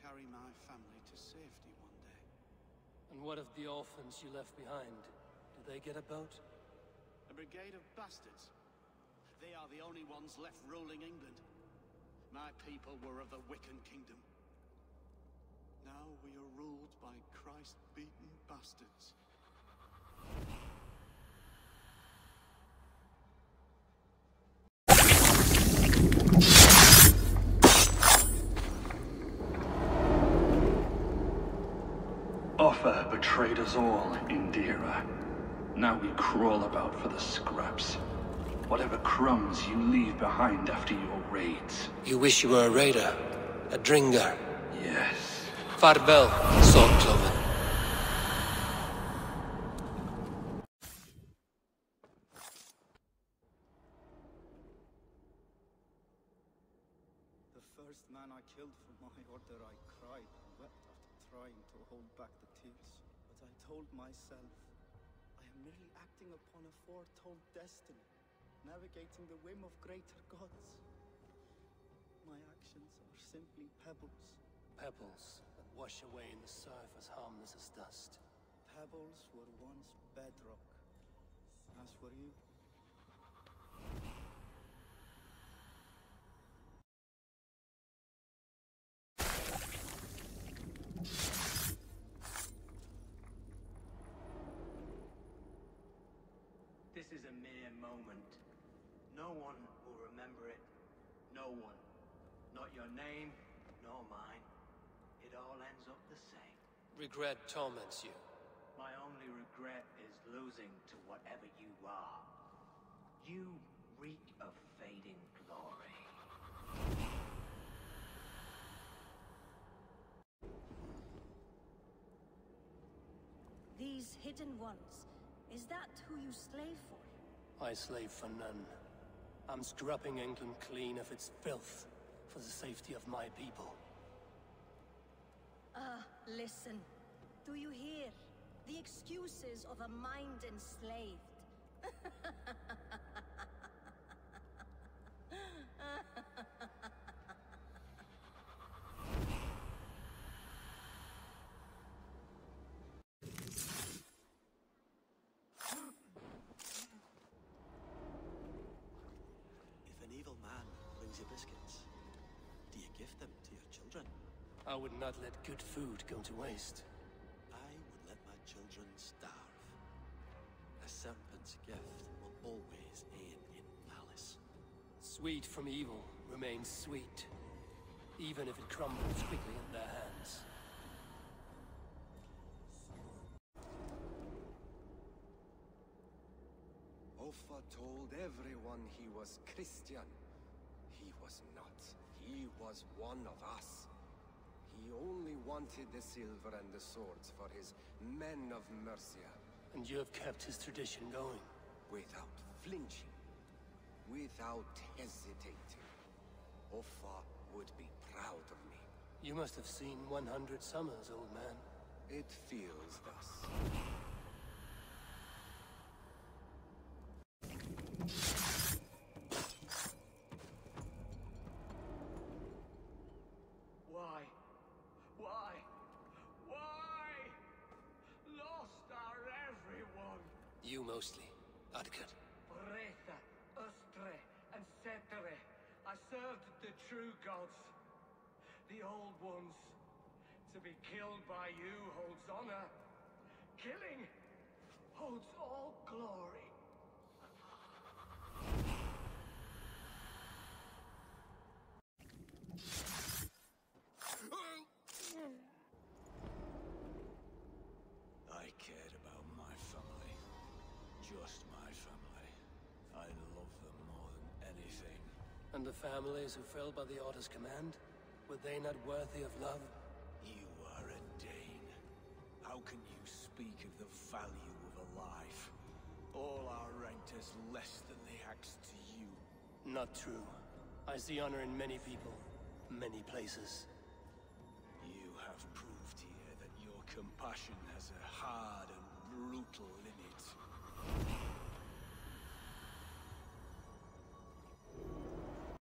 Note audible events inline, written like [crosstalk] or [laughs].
carry my family to safety one day. And what of the orphans you left behind? Do they get a boat? A brigade of bastards. They are the only ones left ruling England. My people were of the Hwiccan kingdom. Now we are ruled by Christ-beaten bastards. Betrayed us all, Indira. Now we crawl about for the scraps. Whatever crumbs you leave behind after your raids. You wish you were a raider, a drengr. Yes. Farvel, Sorkloven. The first man I killed for my order, I cried and wept after trying to hold back the tears. Told myself, I am merely acting upon a foretold destiny, navigating the whim of greater gods. My actions are simply pebbles. Pebbles that wash away in the surf as harmless as dust. Pebbles were once bedrock, as were you. This is a mere moment. No one will remember it. No one. Not your name, nor mine. It all ends up the same. Regret torments you. My only regret is losing to whatever you are. You reek of fading glory. These hidden ones, is that who you slave for? I slave for none. I'm scrubbing England clean of its filth for the safety of my people. Ah, listen. Do you hear? The excuses of a mind enslaved. [laughs] I would not let good food go to waste. I would let my children starve. A serpent's gift will always end in malice. Sweet from evil remains sweet, even if it crumbles quickly in their hands. Offa told everyone he was Christian. He was not. He was one of us. He only wanted the silver and the swords for his men of Mercia. And you have kept his tradition going. Without flinching. Without hesitating. Offa would be proud of me. You must have seen 100 summers, old man. It feels thus. You mostly, Adkut. Bretha, Ustre, and Setere. I served the true gods. The old ones. To be killed by you holds honor. Killing holds all glory. I cared about my family. Just my family. I love them more than anything. And the families who fell by the Order's command? Were they not worthy of love? You are a Dane. How can you speak of the value of a life? All are ranked as less than the axe to you. Not true. I see honor in many people, many places. You have proved here that your compassion has a hard and brutal limit.